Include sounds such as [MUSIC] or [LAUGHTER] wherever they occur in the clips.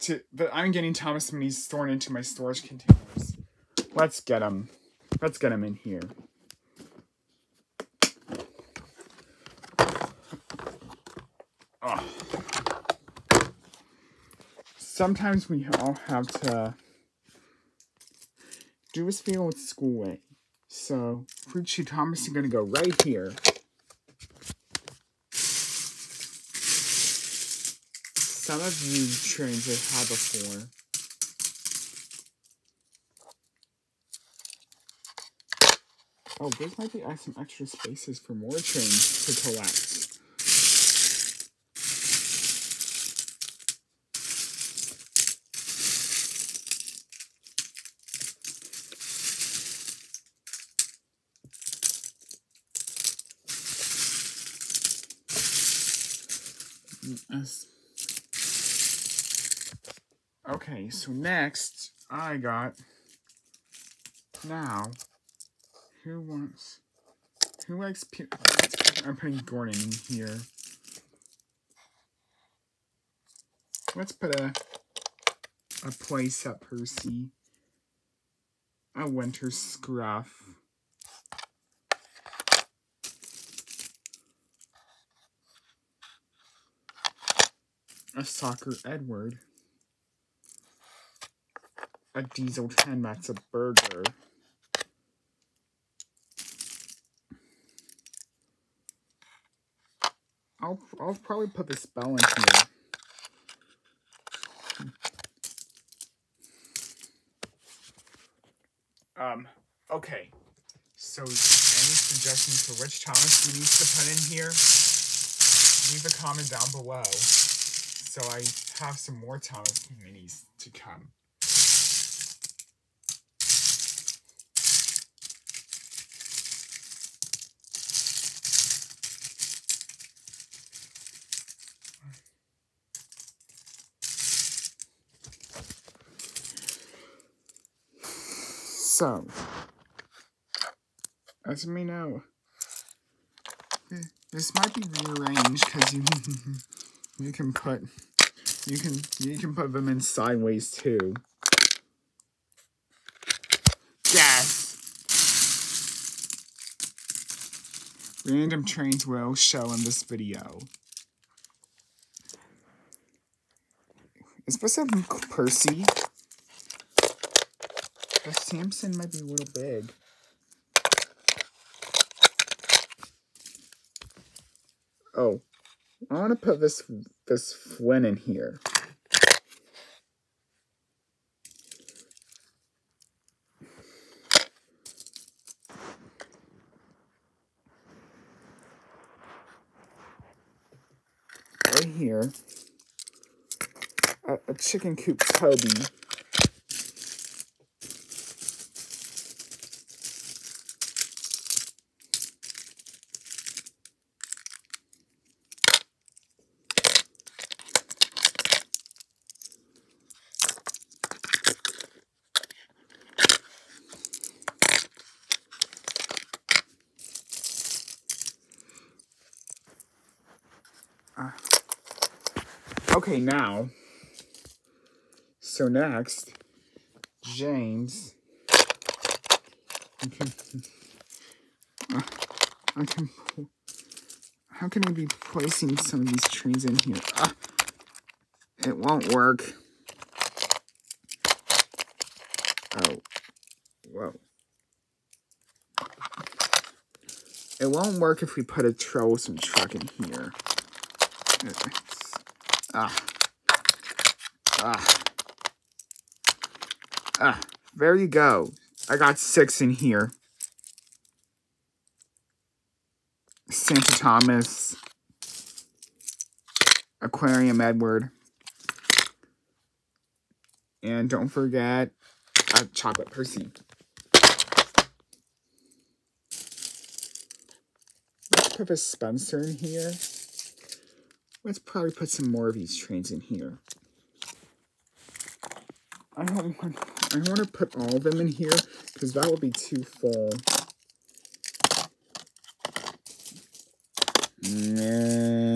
to, but I'm getting Thomas Minis thrown into my storage containers. Let's get them. Let's get them in here. Sometimes we all have to do this video with school way. So, Fruit Chew Thomas is going to go right here. Some of you trains have had before. Oh, there might be some extra spaces for more trains to collect. Mm, Okay, so next I got now who wants who likes I'm putting Gordon in here. Let's put a a place at Percy. A winter scruff. A soccer Edward a diesel 10 that's a burger. I'll, I'll probably put the spell in here. Um, okay. So, any suggestions for which Thomas we need to put in here? Leave a comment down below. So I have some more Thomas minis to come. So, as me know, this might be rearranged because you [LAUGHS] you can put you can you can put them in sideways too. Yes. Random trains will show in this video. Is this a Percy? The Samson might be a little big. Oh, I want to put this this Flynn in here. Right here, a, a chicken coop Toby. Okay, now. So next, James. Okay. Uh, I can. How can I be placing some of these trains in here? Uh, it won't work. Oh. Whoa. It won't work if we put a troublesome truck in here. Ah. Ah. Ah. There you go. I got six in here. Santa Thomas. Aquarium Edward. And don't forget a chocolate Percy. Let's put a Spencer in here. Let's probably put some more of these trains in here. I don't want, I don't want to put all of them in here because that would be too full. Mm -hmm.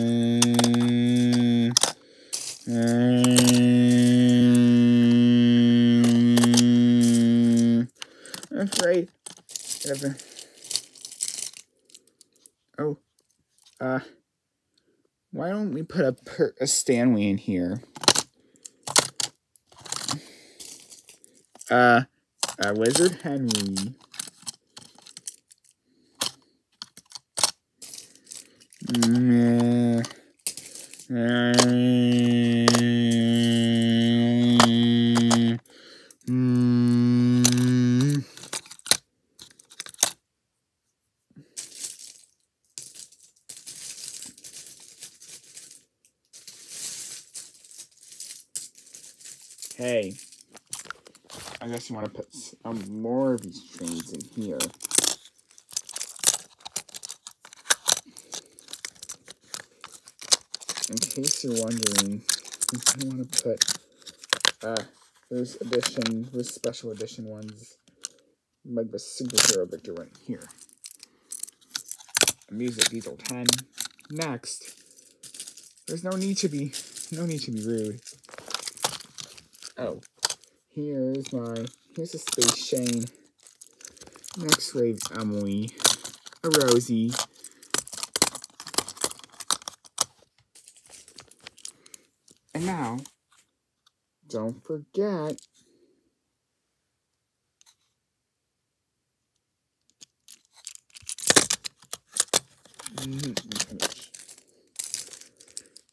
Why don't we put a, per a Stanley in here? Uh, uh, Wizard Henry. Mm, mm, Hey, I guess you want to put some more of these trains in here. in case you're wondering, [LAUGHS] I want to put uh, those edition, those special edition ones, like the superhero Victor one here. Music Diesel 10. Next, there's no need to be, no need to be rude. Oh, here's my, here's a Space Shane. Next wave's Emily, a Rosie, And now, don't forget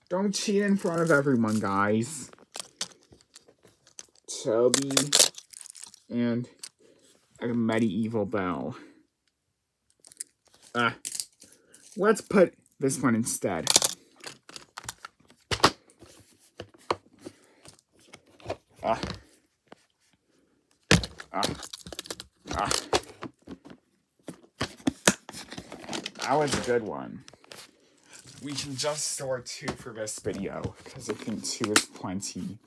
Don't cheat in front of everyone, guys. Toby and a medieval bell. Ah, let's put this one instead. Ah. Ah. Ah. That was a good one. We can just store two for this video, because I think two is plenty.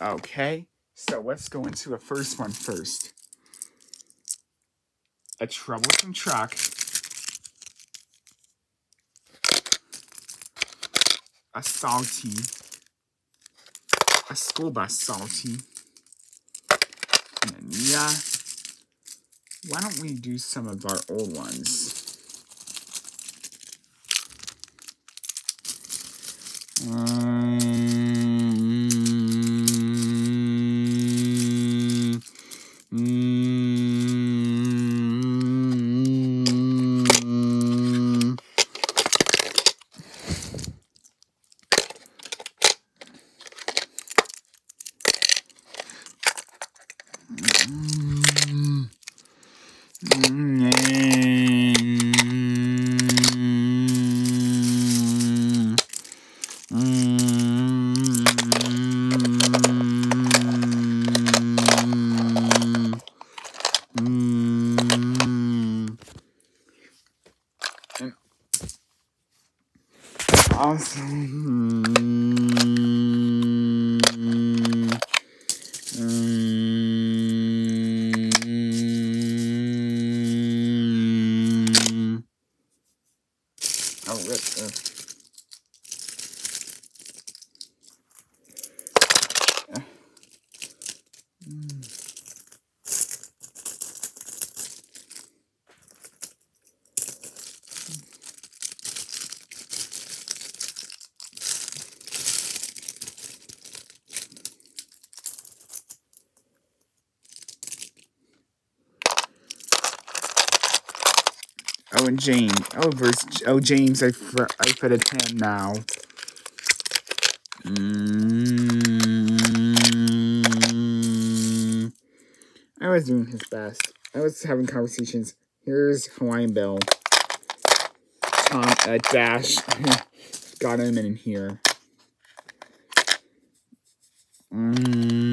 Okay, so let's go into the first one first. A troublesome truck a salty, a school bus salty, and yeah. Why don't we do some of our old ones? Um, Mm. And awesome. Oh, and James. Oh, verse. Oh, James. I I a ten now. Mm. I was doing his best. I was having conversations. Here's Hawaiian Bill. Tom uh, Dash [LAUGHS] got him in here. Emily,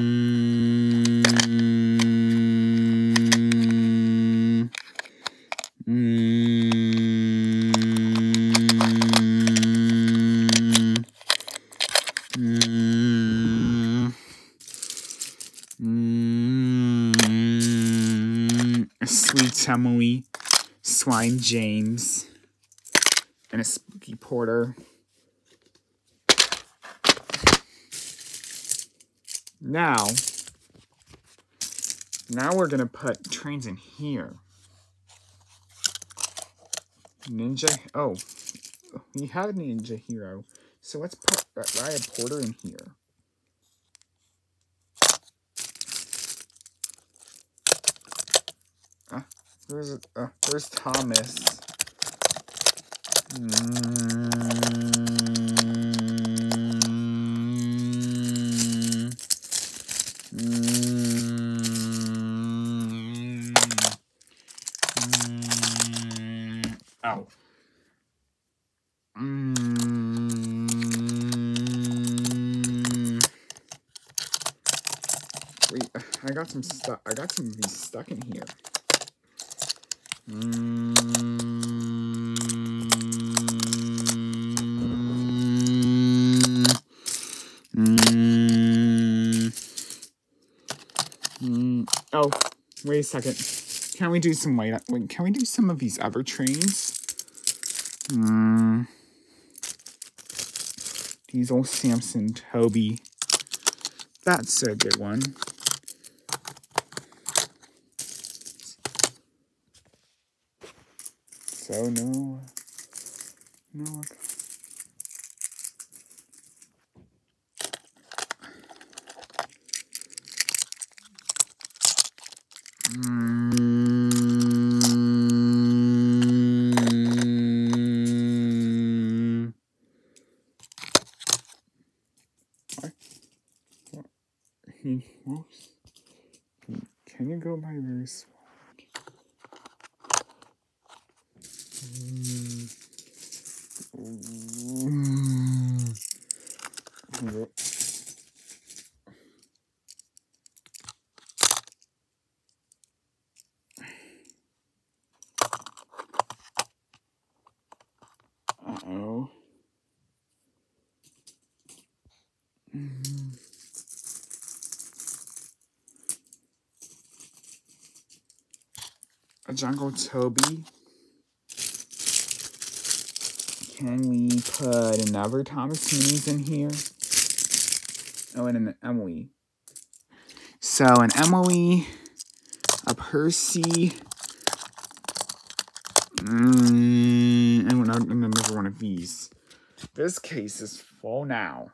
James, and a Spooky Porter. Now, Now we're going to put trains in here. Ninja, oh, we have a Ninja Hero. So let's put uh, Raya Porter in here. Where's, uh, where's Thomas? Mm I got some stuff. I got some of these stuck in here. Mm. Mm. Oh, wait a second. Can we do some white? Can we do some of these other trains? Mm. Diesel Samson Toby. That's a good one. So no, no. Mm. Uh-oh. A jungle Toby. Can we put another Thomas Minis in here? Oh, and an Emily. So, an Emily, a Percy, mm, and another one of these. This case is full now.